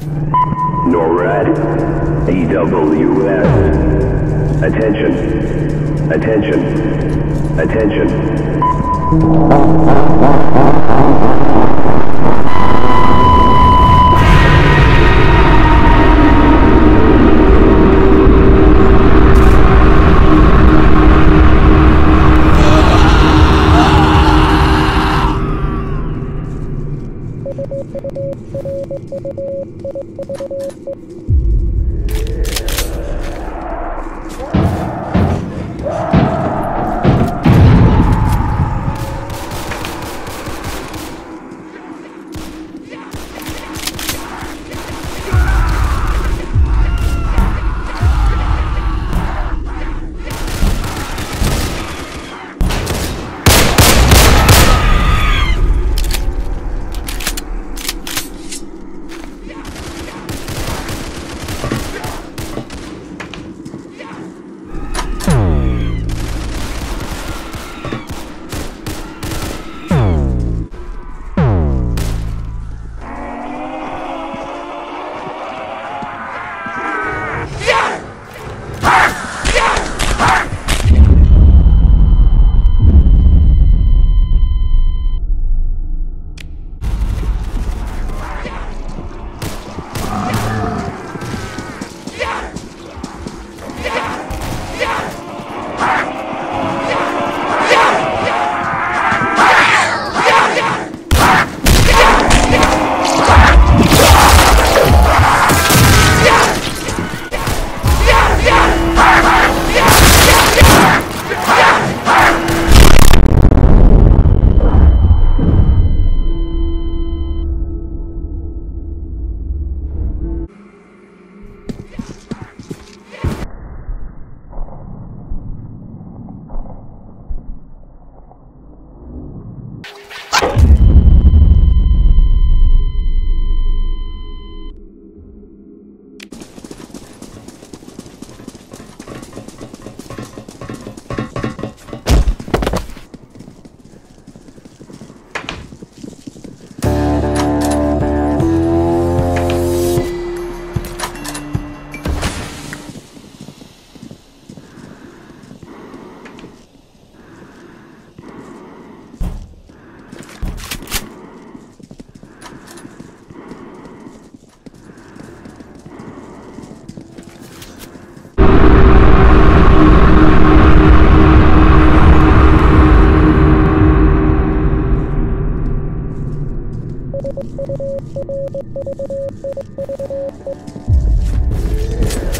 NORAD, EWS. Attention. Attention. Attention. Yeah.